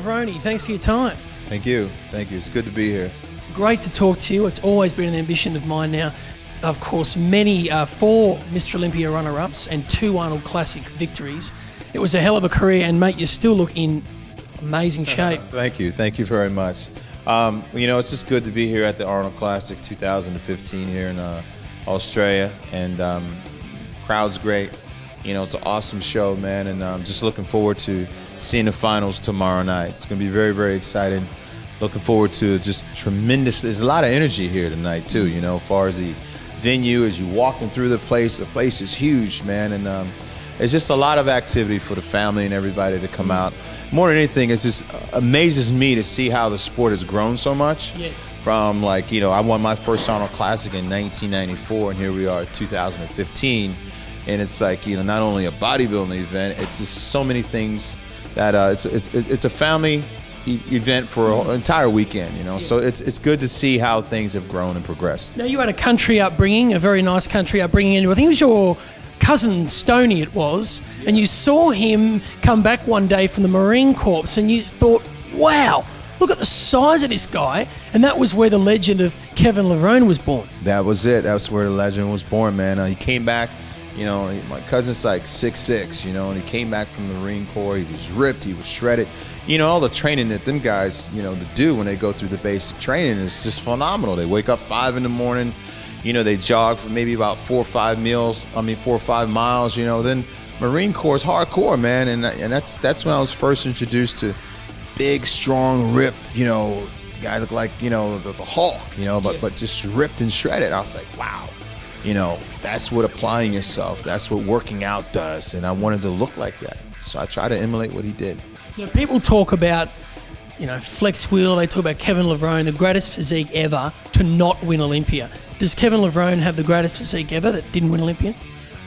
Levrone, thanks for your time. Thank you. Thank you. It's good to be here. Great to talk to you. It's always been an ambition of mine now. Of course, many uh, four Mr. Olympia runner-ups and two Arnold Classic victories. It was a hell of a career, and mate, you still look in amazing shape. Thank you. Thank you very much. Um, you know, it's just good to be here at the Arnold Classic 2015 here in uh, Australia, and um, crowd's great. You know, it's an awesome show, man, and I'm just looking forward to seeing the finals tomorrow night. It's going to be very, very exciting. Looking forward to just tremendous. There's a lot of energy here tonight too. You know, as far as the venue, as you walking through the place, the place is huge, man, and um, it's just a lot of activity for the family and everybody to come out. More than anything, it just amazes me to see how the sport has grown so much. Yes. From like, you know, I won my first Arnold Classic in 1994, and here we are, 2015, and it's like, you know, not only a bodybuilding event, it's just so many things that uh, it's, it's it's a family e- event for an entire weekend, you know. So it's it's good to see how things have grown and progressed. Now, you had a country upbringing, a very nice country upbringing, and I think it was your cousin stony it was, and you saw him come back one day from the Marine Corps, and you thought, wow, look at the size of this guy. And that was where the legend of Kevin Levrone was born. That was it. That was where the legend was born, man. Uh, he came back. You know, my cousin's like six six. You know, and he came back from the Marine Corps. He was ripped. He was shredded. You know, all the training that them guys, you know, do when they go through the basic training is just phenomenal. They wake up five in the morning. You know, they jog for maybe about four or five meals. I mean, four or five miles. You know, then Marine Corps is hardcore, man, and and that's that's when I was first introduced to big, strong, ripped. You know, guy looked like you know the, the Hulk. You know, but but just ripped and shredded. I was like, wow. You know, that's what applying yourself. That's what working out does, and I wanted to look like that. So I tried to emulate what he did. You know, people talk about, you know, Flex Wheeler, they talk about Kevin Levrone, the greatest physique ever to not win Olympia. Does Kevin Levrone have the greatest physique ever that didn't win Olympia?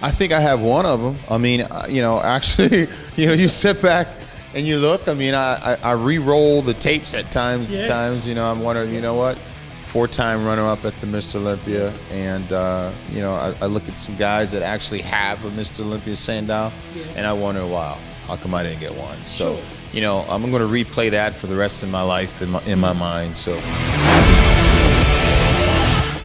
I think I have one of them. I mean, uh, you know, actually, you know, you sit back and you look. I mean, I, I, I re-roll the tapes at times. Yeah. Times, you know, I'm wondering, you know what? Four-time runner-up at the Mr. Olympia, and uh, you know, I, I look at some guys that actually have a Mr. Olympia Sandow, and I wonder, wow, how come I didn't get one? So, Sure. you know, I'm going to replay that for the rest of my life in my, in my mind. So.